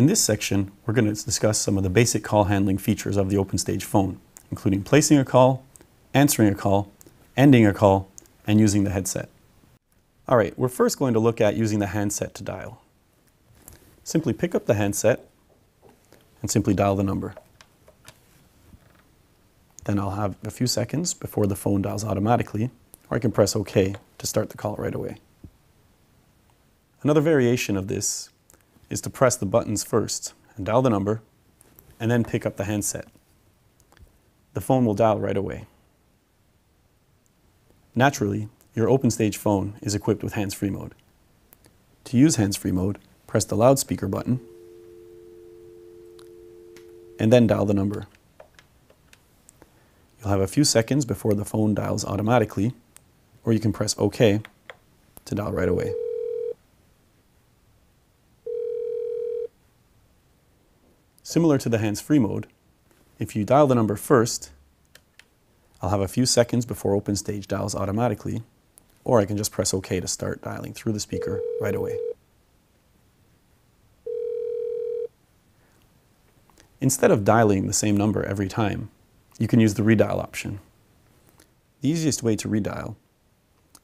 In this section, we're going to discuss some of the basic call handling features of the OpenStage phone, including placing a call, answering a call, ending a call, and using the headset. All right, we're first going to look at using the handset to dial. Simply pick up the handset and simply dial the number. Then I'll have a few seconds before the phone dials automatically, or I can press OK to start the call right away. Another variation of this is to press the buttons first and dial the number, and then pick up the handset. The phone will dial right away. Naturally, your OpenStage phone is equipped with hands-free mode. To use hands-free mode, press the loudspeaker button, and then dial the number. You'll have a few seconds before the phone dials automatically, or you can press OK to dial right away. Similar to the hands-free mode, if you dial the number first, I'll have a few seconds before OpenStage dials automatically, or I can just press OK to start dialing through the speaker right away. Instead of dialing the same number every time, you can use the redial option. The easiest way to redial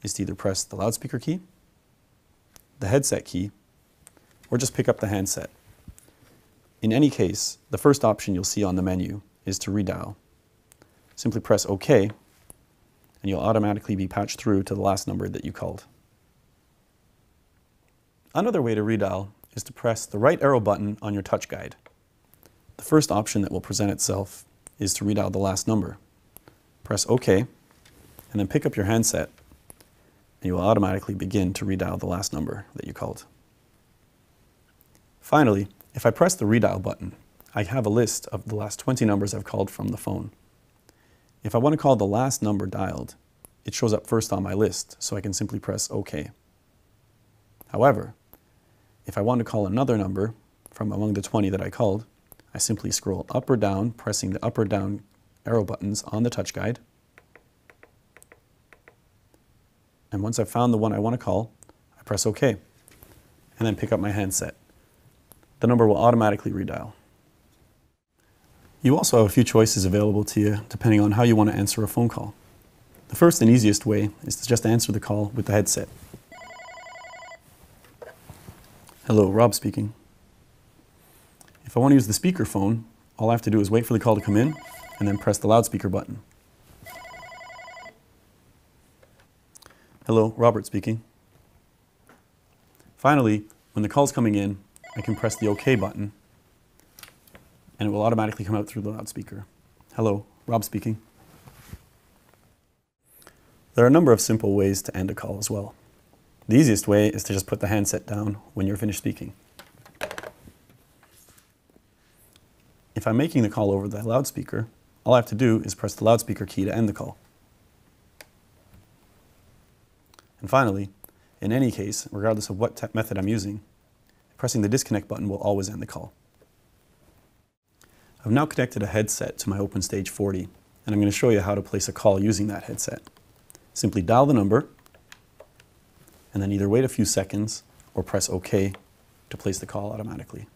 is to either press the loudspeaker key, the headset key, or just pick up the handset. In any case, the first option you'll see on the menu is to redial. Simply press OK, and you'll automatically be patched through to the last number that you called. Another way to redial is to press the right arrow button on your touch guide. The first option that will present itself is to redial the last number. Press OK, and then pick up your handset, and you will automatically begin to redial the last number that you called. Finally, if I press the redial button, I have a list of the last 20 numbers I've called from the phone. If I want to call the last number dialed, it shows up first on my list, so I can simply press OK. However, if I want to call another number from among the 20 that I called, I simply scroll up or down, pressing the up or down arrow buttons on the touch guide. And once I've found the one I want to call, I press OK, and then pick up my handset the number will automatically redial. You also have a few choices available to you depending on how you want to answer a phone call. The first and easiest way is to just answer the call with the headset. Hello, Rob speaking. If I want to use the speakerphone, all I have to do is wait for the call to come in and then press the loudspeaker button. Hello, Robert speaking. Finally, when the call's coming in, I can press the OK button and it will automatically come out through the loudspeaker. Hello, Rob speaking. There are a number of simple ways to end a call as well. The easiest way is to just put the handset down when you're finished speaking. If I'm making the call over the loudspeaker, all I have to do is press the loudspeaker key to end the call. And finally, in any case, regardless of what method I'm using, pressing the disconnect button will always end the call. I've now connected a headset to my OpenStage 40, and I'm going to show you how to place a call using that headset. Simply dial the number, and then either wait a few seconds or press OK to place the call automatically.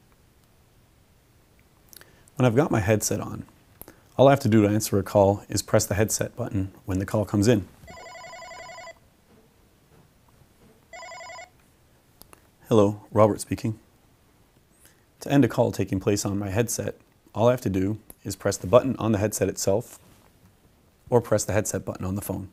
When I've got my headset on, all I have to do to answer a call is press the headset button when the call comes in. Hello, Robert speaking. To end a call taking place on my headset, all I have to do is press the button on the headset itself or press the headset button on the phone.